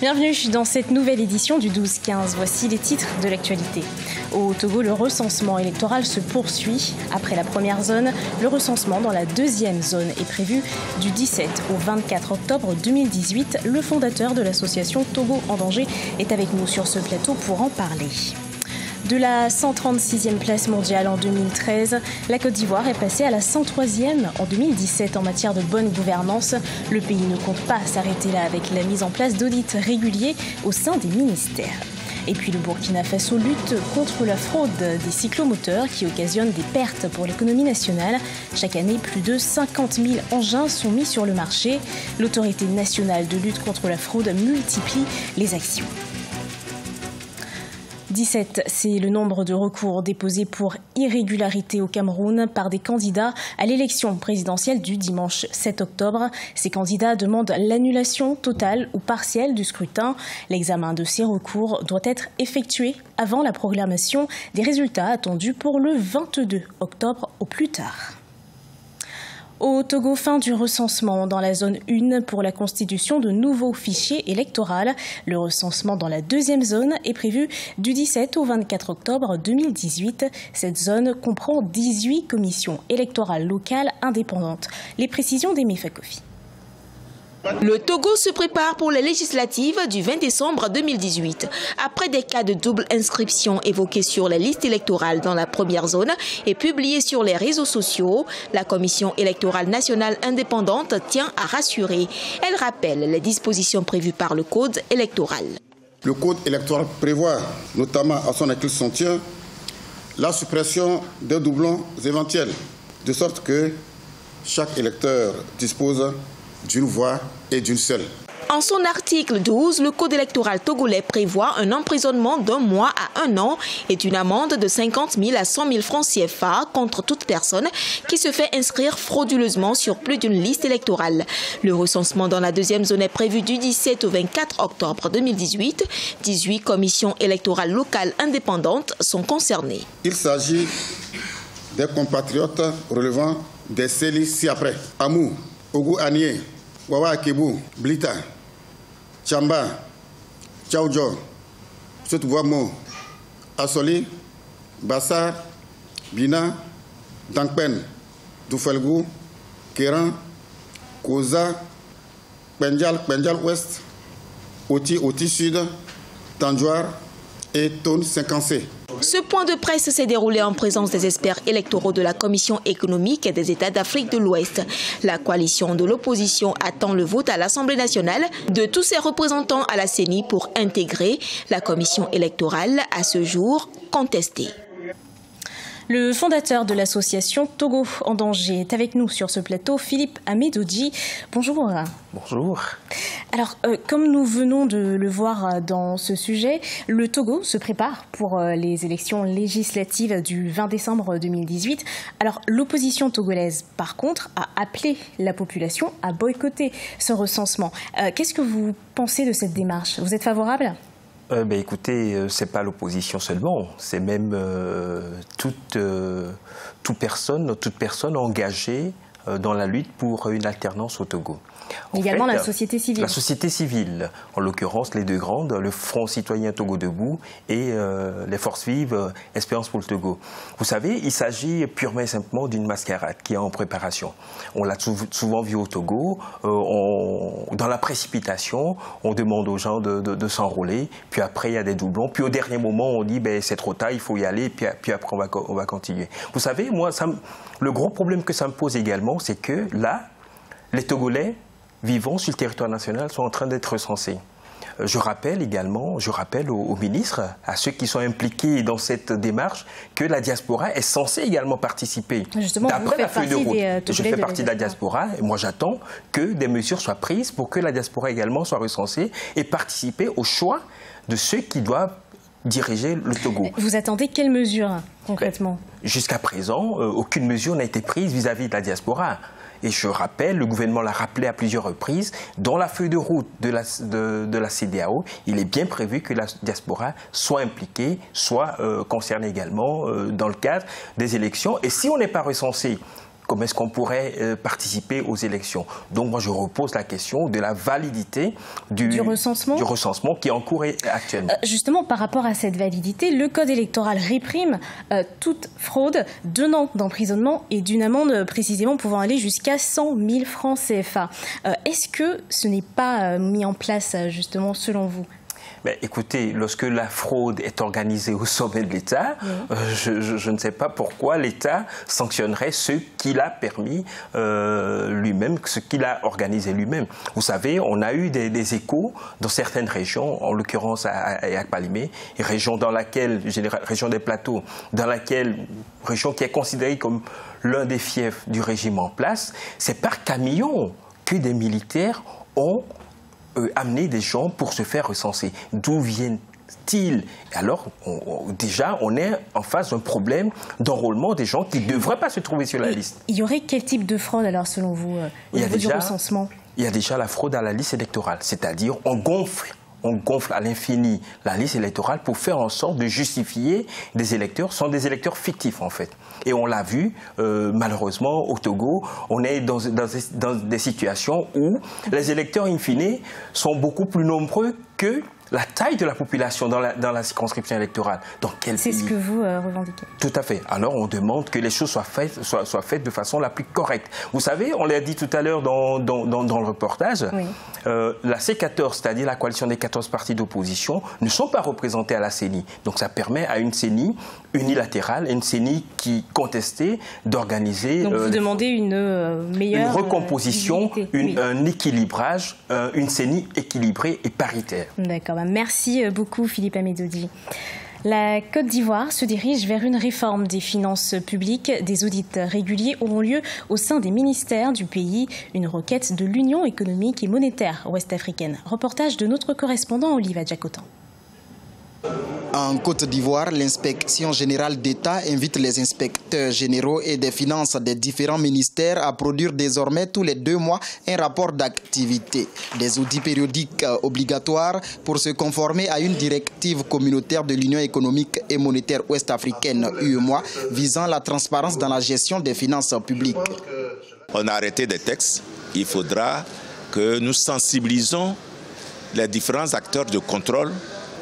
Bienvenue dans cette nouvelle édition du 12-15. Voici les titres de l'actualité. Au Togo, le recensement électoral se poursuit. Après la première zone, le recensement dans la deuxième zone est prévu du 17 au 24 octobre 2018. Le fondateur de l'association Togo en danger est avec nous sur ce plateau pour en parler. De la 136e place mondiale en 2013, la Côte d'Ivoire est passée à la 103e en 2017 en matière de bonne gouvernance. Le pays ne compte pas s'arrêter là avec la mise en place d'audits réguliers au sein des ministères. Et puis le Burkina Faso lutte contre la fraude des cyclomoteurs qui occasionnent des pertes pour l'économie nationale. Chaque année, plus de 50 000 engins sont mis sur le marché. L'autorité nationale de lutte contre la fraude multiplie les actions. 17, c'est le nombre de recours déposés pour irrégularité au Cameroun par des candidats à l'élection présidentielle du dimanche 7 octobre. Ces candidats demandent l'annulation totale ou partielle du scrutin. L'examen de ces recours doit être effectué avant la proclamation des résultats attendus pour le 22 octobre au plus tard. Au Togo, fin du recensement dans la zone 1 pour la constitution de nouveaux fichiers électoraux. Le recensement dans la deuxième zone est prévu du 17 au 24 octobre 2018. Cette zone comprend 18 commissions électorales locales indépendantes. Les précisions d'Emmy Fakofi. Le Togo se prépare pour les législatives du 20 décembre 2018. Après des cas de double inscription évoqués sur les listes électorales dans la première zone et publiés sur les réseaux sociaux, la Commission électorale nationale indépendante tient à rassurer. Elle rappelle les dispositions prévues par le Code électoral. Le Code électoral prévoit, notamment à son article la suppression des doublons éventuels, de sorte que chaque électeur dispose d'une voix et d'une seule. En son article 12, le Code électoral togolais prévoit un emprisonnement d'un mois à un an et une amende de 50 000 à 100 000 francs CFA contre toute personne qui se fait inscrire frauduleusement sur plus d'une liste électorale. Le recensement dans la deuxième zone est prévu du 17 au 24 octobre 2018. 18 commissions électorales locales indépendantes sont concernées. Il s'agit des compatriotes relevant des CELI ci-après. Amou, Ogu Anier, Wawa Kebu, Blita, Chamba, Tchaoudjo, Soutouamo, Asoli, Bassar, Bina, Dankpen, Doufelgou, Kéran, Koza, Penjal, Penjal Ouest, Oti, Oti Sud, Tanjouar et Tone 50C. Ce point de presse s'est déroulé en présence des experts électoraux de la Commission économique des États d'Afrique de l'Ouest. La coalition de l'opposition attend le vote à l'Assemblée nationale de tous ses représentants à la CENI pour intégrer la commission électorale à ce jour contestée. Le fondateur de l'association Togo en danger est avec nous sur ce plateau, Philippe Amedoji. Bonjour. Bonjour. Alors, euh, comme nous venons de le voir euh, dans ce sujet, le Togo se prépare pour euh, les élections législatives du 20 décembre 2018. Alors, l'opposition togolaise, par contre, a appelé la population à boycotter ce recensement. Qu'est-ce que vous pensez de cette démarche? Vous êtes favorable? Euh, ben, Écoutez, euh, ce n'est pas l'opposition seulement, c'est même euh, toute, toute, personne, toute personne engagée dans la lutte pour une alternance au Togo également la société civile. La société civile, en l'occurrence les deux grandes, le Front citoyen Togo debout et euh, les forces vives euh, Espérance pour le Togo. Vous savez, il s'agit purement et simplement d'une mascarade qui est en préparation. On l'a souvent vu au Togo, euh, dans la précipitation, on demande aux gens de, s'enrôler, puis après il y a des doublons, puis au dernier moment on dit ben, c'est trop tard, il faut y aller, puis, puis après on va, on va continuer. Vous savez, moi, ça, le gros problème que ça me pose également, c'est que là, les Togolais vivant sur le territoire national sont en train d'être recensés. Euh, je rappelle également, je rappelle aux, ministres, à ceux qui sont impliqués dans cette démarche, que la diaspora est censée également participer. Justement, D'après la feuille de route, euh, je fais partie de la diaspora et moi j'attends que des mesures soient prises pour que la diaspora également soit recensée et participer au choix de ceux qui doivent diriger le Togo. Vous attendez quelles mesures concrètement Jusqu'à présent, euh, aucune mesure n'a été prise vis à -vis de la diaspora. Et je rappelle, le gouvernement l'a rappelé à plusieurs reprises, dans la feuille de route de la, de, la CDAO, il est bien prévu que la diaspora soit impliquée, soit euh, concernée également euh, dans le cadre des élections. Et si on n'est pas recensé, comment est-ce qu'on pourrait euh, participer aux élections? Donc moi je repose la question de la validité du, recensement? du recensement qui est en cours actuellement. Euh, justement, par rapport à cette validité, le code électoral réprime euh, toute fraude, d'un an d'emprisonnement et d'une amende précisément pouvant aller jusqu'à 100 000 francs CFA. Est-ce que ce n'est pas mis en place justement selon vous? Mais écoutez, lorsque la fraude est organisée au sommet de l'État, euh, je, ne sais pas pourquoi l'État sanctionnerait ce qu'il a permis euh, lui-même, ce qu'il a organisé lui-même. Vous savez, on a eu des, échos dans certaines régions, en l'occurrence à, à Palimé, région dans laquelle, région des plateaux, dans laquelle, région qui est considérée comme l'un des fiefs du régime en place, c'est par camion que des militaires ont euh, amener des gens pour se faire recenser. D'où viennent-ils Alors, déjà, on est en face d'un problème d'enrôlement des gens qui ne devraient pas se trouver sur la liste. Il y aurait quel type de fraude, alors, selon vous, euh, au niveau du recensement? Il y a déjà la fraude à la liste électorale, c'est-à-dire on gonfle on gonfle à l'infini la liste électorale pour faire en sorte de justifier des électeurs, sont des électeurs fictifs en fait. Et on l'a vu, euh, malheureusement, au Togo, on est dans, dans, des situations où les électeurs, in fine, sont beaucoup plus nombreux que la taille de la population dans la, dans la circonscription électorale. Dans quel C'est ce que vous euh, revendiquez. Tout à fait. Alors on demande que les choses soient faites, soient, soient faites de façon la plus correcte. Vous savez, on l'a dit tout à l'heure dans, dans, dans, le reportage, euh, la C14, c'est-à-dire la coalition des 14 partis d'opposition, ne sont pas représentés à la CENI. Donc ça permet à une CENI unilatérale, une CENI qui contestait, d'organiser... Donc vous euh, demandez une meilleure... Une recomposition, un équilibrage, une CENI équilibrée et paritaire. D'accord. Merci euh, beaucoup Philippe Amédodi. La Côte d'Ivoire se dirige vers une réforme des finances publiques. Des audits réguliers auront lieu au sein des ministères du pays. Une requête de l'Union économique et monétaire ouest-africaine. Reportage de notre correspondant Oliva Jacotan. En Côte d'Ivoire, l'inspection générale d'État invite les inspecteurs généraux et des finances des différents ministères à produire désormais tous les deux mois un rapport d'activité. Des outils périodiques euh, obligatoires pour se conformer à une directive communautaire de l'Union économique et monétaire ouest-africaine UEMOA visant la transparence dans la gestion des finances publiques. On a arrêté des textes. Il faudra que nous sensibilisons les différents acteurs de contrôle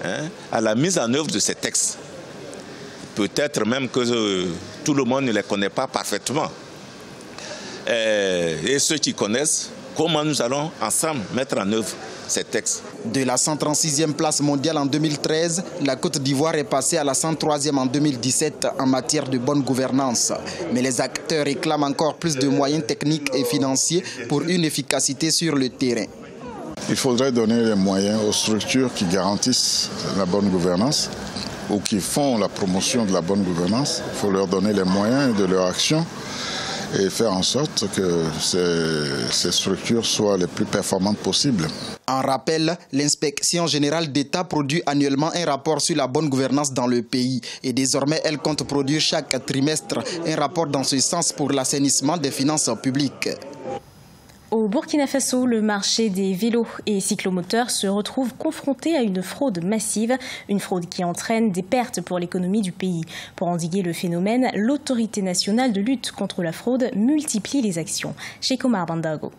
Hein, à la mise en œuvre de ces textes. Peut-être même que euh, tout le monde ne les connaît pas parfaitement. Euh, et, ceux qui connaissent, comment nous allons ensemble mettre en œuvre ces textes? De la 136e place mondiale en 2013, la Côte d'Ivoire est passée à la 103e en 2017 en matière de bonne gouvernance. Mais les acteurs réclament encore plus de moyens techniques et financiers pour une efficacité sur le terrain. Il faudrait donner les moyens aux structures qui garantissent la bonne gouvernance ou qui font la promotion de la bonne gouvernance. Il faut leur donner les moyens de leur action et faire en sorte que ces, structures soient les plus performantes possibles. En rappel, l'inspection générale d'État produit annuellement un rapport sur la bonne gouvernance dans le pays et désormais elle compte produire chaque trimestre un rapport dans ce sens pour l'assainissement des finances publiques. Au Burkina Faso, le marché des vélos et cyclomoteurs se retrouve confronté à une fraude massive, une fraude qui entraîne des pertes pour l'économie du pays. Pour endiguer le phénomène, l'autorité nationale de lutte contre la fraude multiplie les actions. Chez Komar Bandago.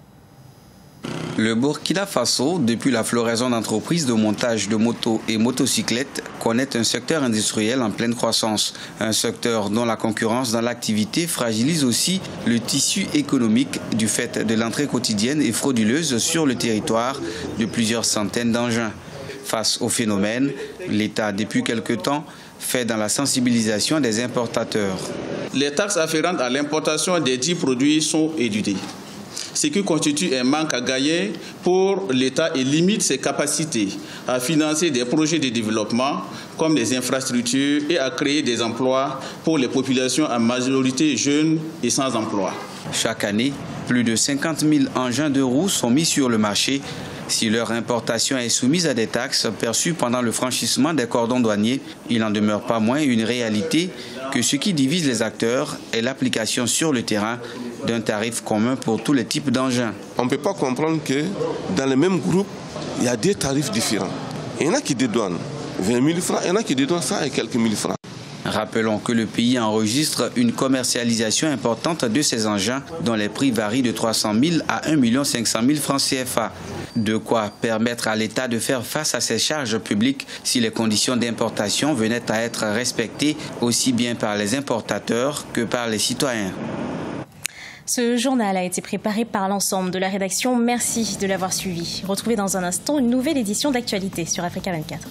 Le Burkina Faso, depuis la floraison d'entreprises de montage de motos et motocyclettes, connaît un secteur industriel en pleine croissance. Un secteur dont la concurrence dans l'activité fragilise aussi le tissu économique du fait de l'entrée quotidienne et frauduleuse sur le territoire de plusieurs centaines d'engins. Face au phénomène, l'État, depuis quelque temps, fait dans la sensibilisation des importateurs. Les taxes afférentes à l'importation des dix produits sont éditées ce qui constitue un manque à gagner pour l'État et limite ses capacités à financer des projets de développement comme les infrastructures et à créer des emplois pour les populations en majorité jeunes et sans emploi. Chaque année, plus de 50 000 engins de roues sont mis sur le marché. Si leur importation est soumise à des taxes perçues pendant le franchissement des cordons douaniers, il n'en demeure pas moins une réalité que ce qui divise les acteurs est l'application sur le terrain d'un tarif commun pour tous les types d'engins. On ne peut pas comprendre que dans le même groupe, il y a des tarifs différents. Il y en a qui dédouanent 20 000 francs, il y en a qui dédouanent 100 et quelques mille francs. Rappelons que le pays enregistre une commercialisation importante de ces engins dont les prix varient de 300 000 à 1 500 000 francs CFA. De quoi permettre à l'État de faire face à ses charges publiques si les conditions d'importation venaient à être respectées aussi bien par les importateurs que par les citoyens. Ce journal a été préparé par l'ensemble de la rédaction. Merci de l'avoir suivi. Retrouvez dans un instant une nouvelle édition d'actualité sur Africa 24.